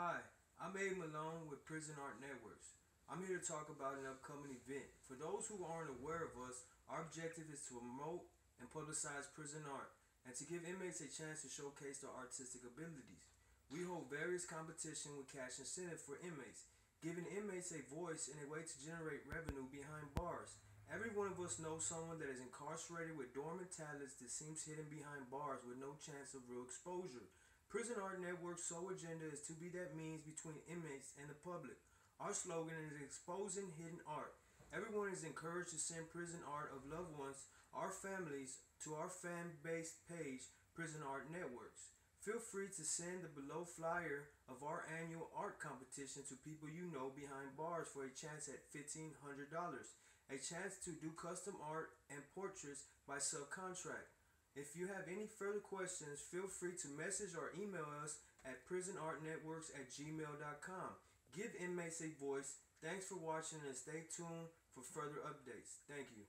Hi, I'm Abel Malone with Prison Art Networks. I'm here to talk about an upcoming event. For those who aren't aware of us, our objective is to promote and publicize prison art and to give inmates a chance to showcase their artistic abilities. We hold various competitions with cash incentive for inmates, giving inmates a voice and a way to generate revenue behind bars. Every one of us knows someone that is incarcerated with dormant talents that seems hidden behind bars with no chance of real exposure. Prison Art Network's sole agenda is to be that means between inmates and the public. Our slogan is exposing hidden art. Everyone is encouraged to send prison art of loved ones, our families, to our fan-based page, Prison Art Networks. Feel free to send the below flyer of our annual art competition to people you know behind bars for a chance at $1,500. A chance to do custom art and portraits by subcontract. If you have any further questions, feel free to message or email us at prisonartnetworks at gmail.com. Give inmates a voice. Thanks for watching and stay tuned for further updates. Thank you.